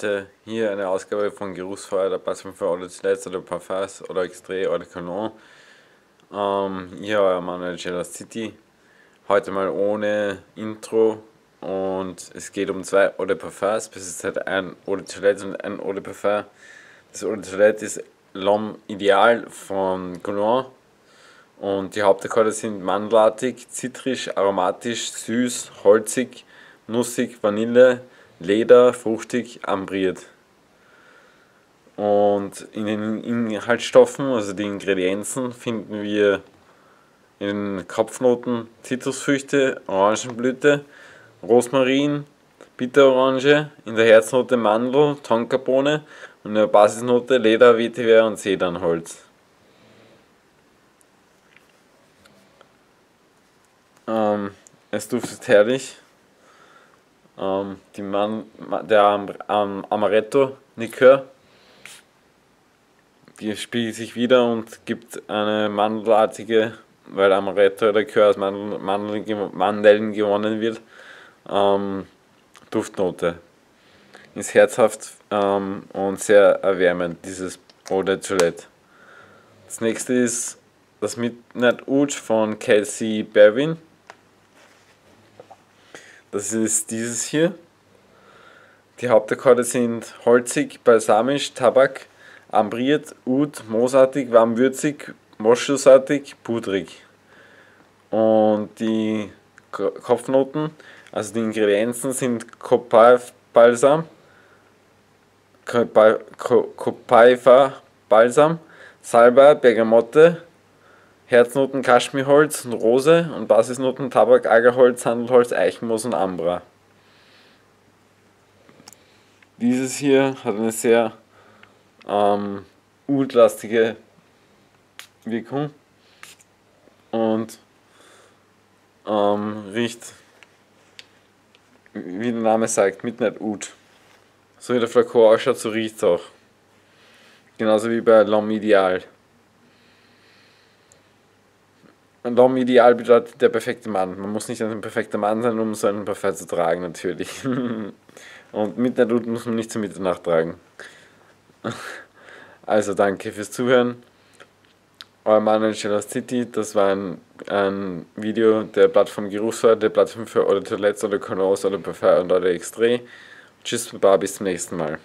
Leute, hier eine Ausgabe von Geruchsfeuer, der Plattform für Eau de Toilette oder Parfums oder Extrait oder Cologne. Ähm, hier euer Manager City. Heute mal ohne Intro und es geht um zwei Eau de Parfums, bis es halt ein Eau de Toilette und ein Eau de Parfum. Das Eau de Toilette ist L'Homme Ideal von Cologne und die Hauptakkorde sind mandelartig, zitrisch, aromatisch, süß, holzig, nussig, Vanille, Leder, fruchtig, ambriert. Und in den Inhaltsstoffen, also die Ingredienzen, finden wir in den Kopfnoten Zitrusfrüchte, Orangenblüte, Rosmarin, Bitterorange, in der Herznote Mandel, Tonkabohne und in der Basisnote Leder, Vetiver und Sedernholz. Ähm, es duftet herrlich. Ähm, die Man der Am Am Amaretto-Likör die spiegelt sich wieder und gibt eine mandelartige, weil Amaretto-Likör aus Mandel, Mandeln, Mandeln gewonnen wird, ähm, Duftnote. Ist herzhaft ähm, und sehr erwärmend, dieses Eau de. Das nächste ist das Midnight Ouch von Kelsey Berwin. Das ist dieses hier. Die Hauptakkorde sind holzig, balsamisch, Tabak, ambriert, Ud, moosartig, warmwürzig, moschusartig, pudrig. Und die Kopfnoten, also die Ingredienzen sind Copaifa-Balsam, Copaifa-Balsam, Salbei, Bergamotte, Herznoten Kaschmirholz und Rose und Basisnoten Tabak, Agerholz, Sandelholz, Eichenmoos und Ambra. Dieses hier hat eine sehr ähm, udlastige Wirkung und ähm, riecht, wie der Name sagt, Midnight Oud. So wie der Flakon ausschaut, so riecht es auch. Genauso wie bei L'Homme Ideal. L'Homme Ideal bedeutet der perfekte Mann. Man muss nicht ein perfekter Mann sein, um so einen Parfum zu tragen, natürlich. Und Midnight Oud muss man nicht zur Mitternacht tragen. Also danke fürs Zuhören. Euer Manager aus City, das war ein, ein Video der Plattform Geruchsfeuer, der Plattform für Eure Toilettes oder Colors oder Parfum und Eure Extrait. Tschüss, Baba, bis zum nächsten Mal.